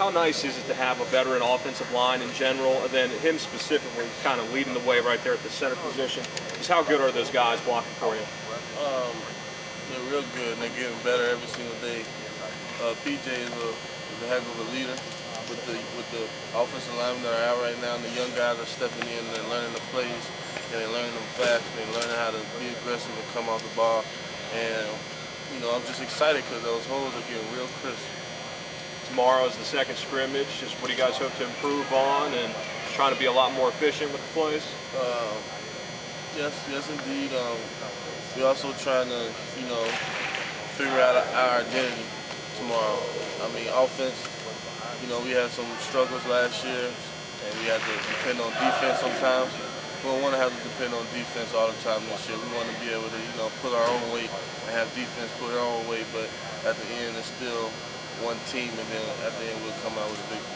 how nice is it to have a veteran offensive line in general, and then him specifically kind of leading the way right there at the center position? Just how good are those guys blocking for you? Um, they're real good and they're getting better every single day. Uh, PJ is a, is a heck of a leader with the with the offensive linemen that are out right now. And the young guys are stepping in and learning the plays and they're learning them fast. and They're learning how to be aggressive and come off the ball. And you know, I'm just excited because those holes are getting real crisp. Tomorrow is the second scrimmage. Just what do you guys hope to improve on and trying to be a lot more efficient with the plays? Uh, yes, yes, indeed. Um, we're also trying to, you know, figure out our identity tomorrow. I mean, offense. You know, we had some struggles last year, and we had to depend on defense sometimes. We don't want to have to depend on defense all the time this year. We want to be able to, you know, put our own weight and have defense put our own weight. But at the end, it's still one team, and then at the end, we'll come out with a victory.